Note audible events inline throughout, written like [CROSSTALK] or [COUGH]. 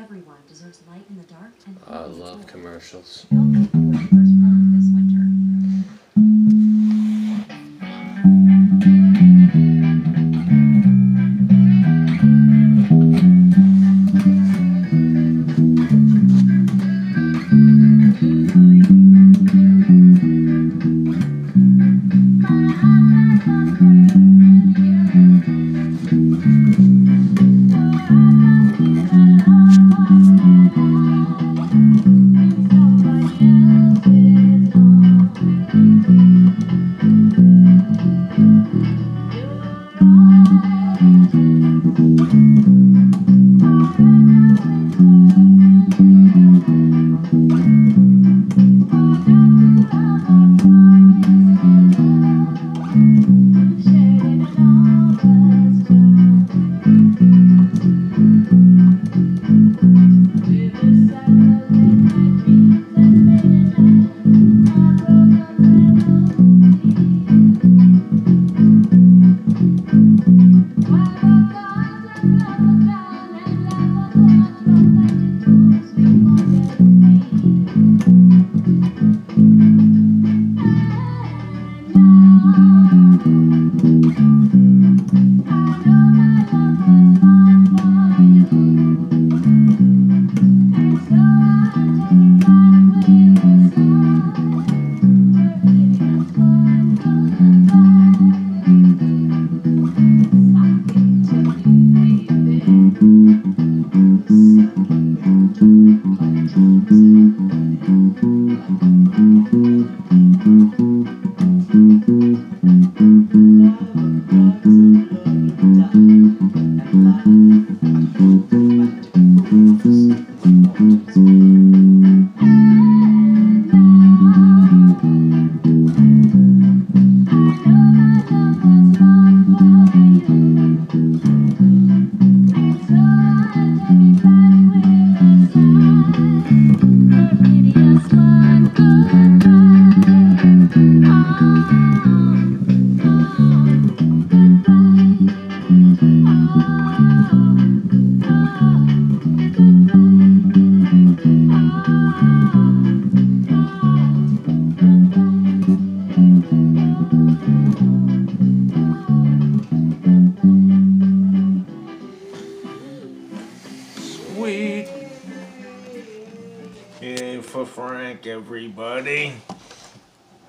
Everyone deserves light in the dark and I heat in the love commercials. Sweet. Yeah, for Frank, everybody.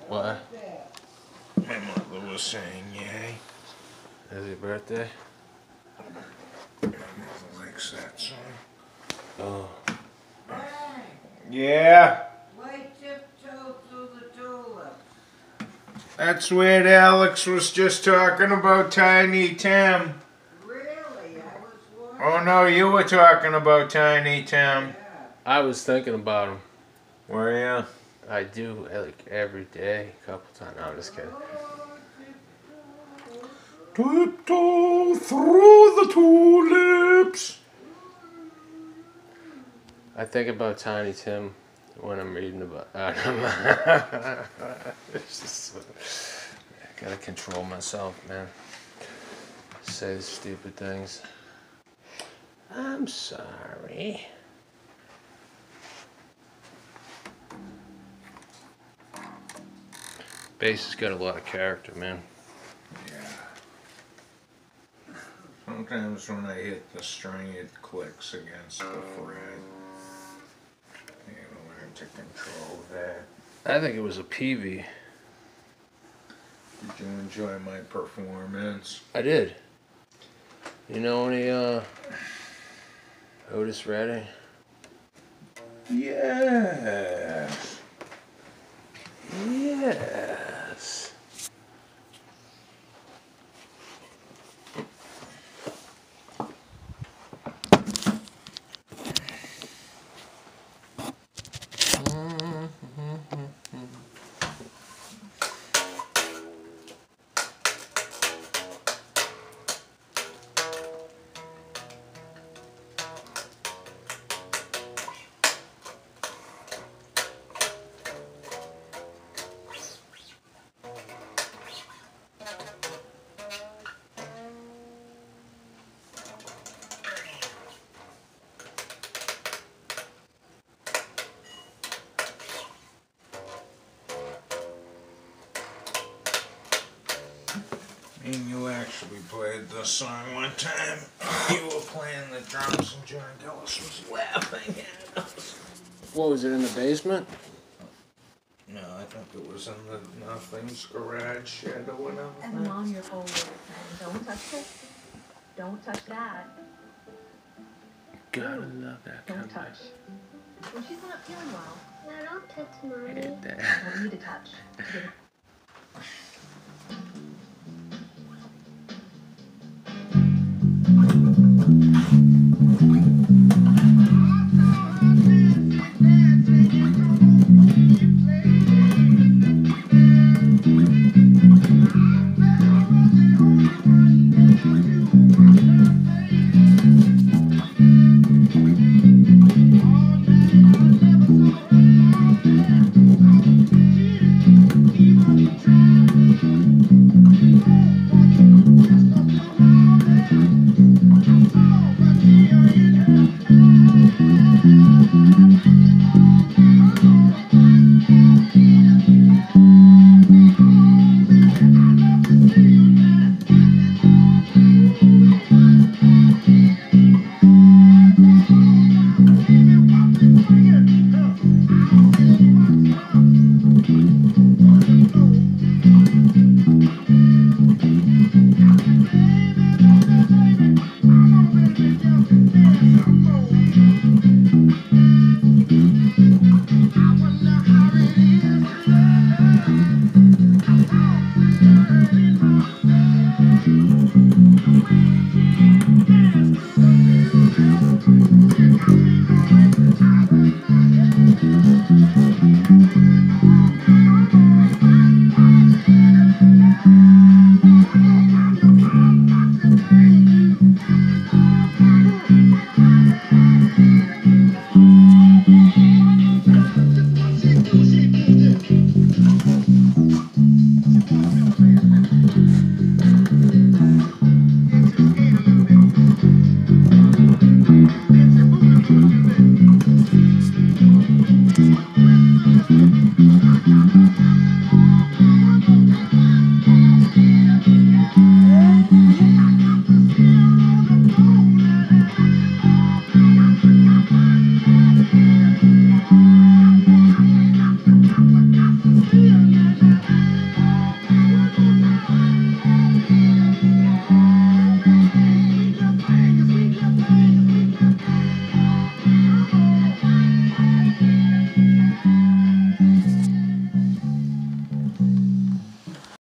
What? My mother was saying yay. Is your birthday? My mother likes that song. Oh. Yeah, White tiptoe through the tulip. that's what Alex was just talking about Tiny Tim. Really? I was oh, wondering. Oh no, you were talking about Tiny Tim. Yeah. I was thinking about him. Were ya? I do like every day, a couple times. No, I'm just kidding. Tiptoe through the tulips. I think about Tiny Tim when I'm reading about. [LAUGHS] Uh, it's just, I gotta control myself, man. Say stupid things. I'm sorry. Bass has got a lot of character, man. Yeah. Sometimes when I hit the string, it clicks against the fret. You learn to control that. I think it was a PV. Did you enjoy my performance? I did. You know any uh Otis Redding? Yes. Me and you actually played this song one time. You were playing the drums and John Gillis was laughing at us. What was it in the basement? No, I think it was in the Nothing's garage shed or whatever. And mom, you're over it, man. Don't touch it. Don't touch that. Gotta love that Don't comeback. touch. When she's not feeling well, No, don't touch I mommy. did that. don't need to touch. [LAUGHS] Give it-